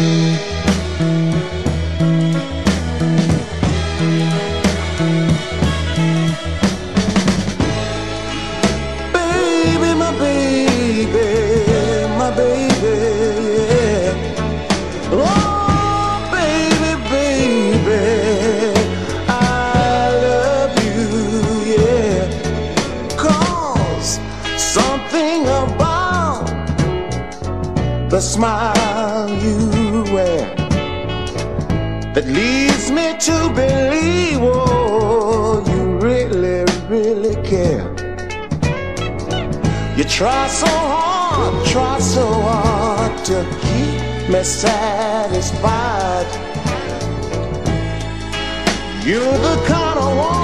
Baby, the smile you wear that leads me to believe, oh, you really, really care. You try so hard, try so hard to keep me satisfied. You're the kind of woman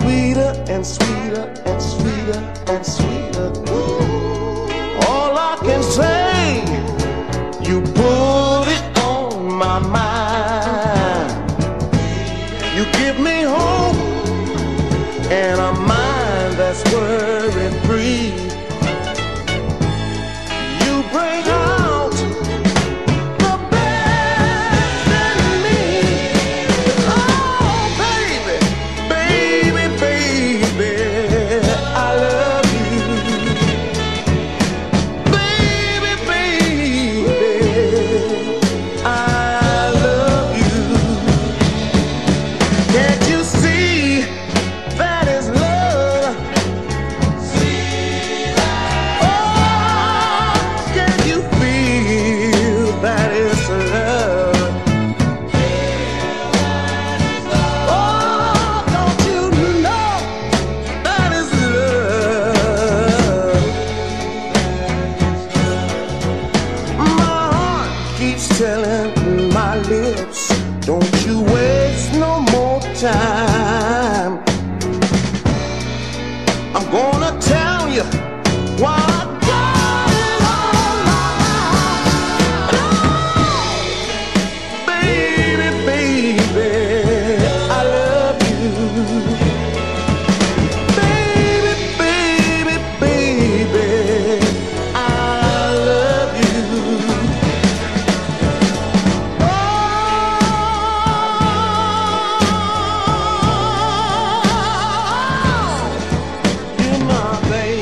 sweeter and sweeter and sweeter and sweeter. All I can say, you put it on my mind. You give me hope and a mind that's worry no more time. My baby.